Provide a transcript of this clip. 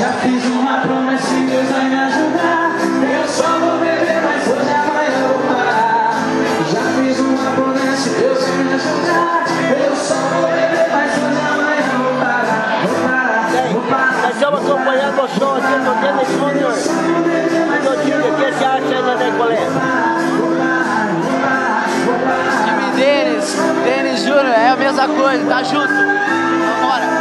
Já fiz uma promessa e Deus vai me ajudar. Eu só vou beber, mas hoje amanhã eu vou parar. Já fiz uma promessa e Deus vai me ajudar. Eu só vou beber, mas hoje amanhã eu vou parar. Vou parar, vou parar. Nós estamos acompanhando o show aqui do Dennis Júnior. O time, o que você acha aí, Neném Colé? Time Denis, Denis Júnior, é a mesma coisa, tá junto. Vambora.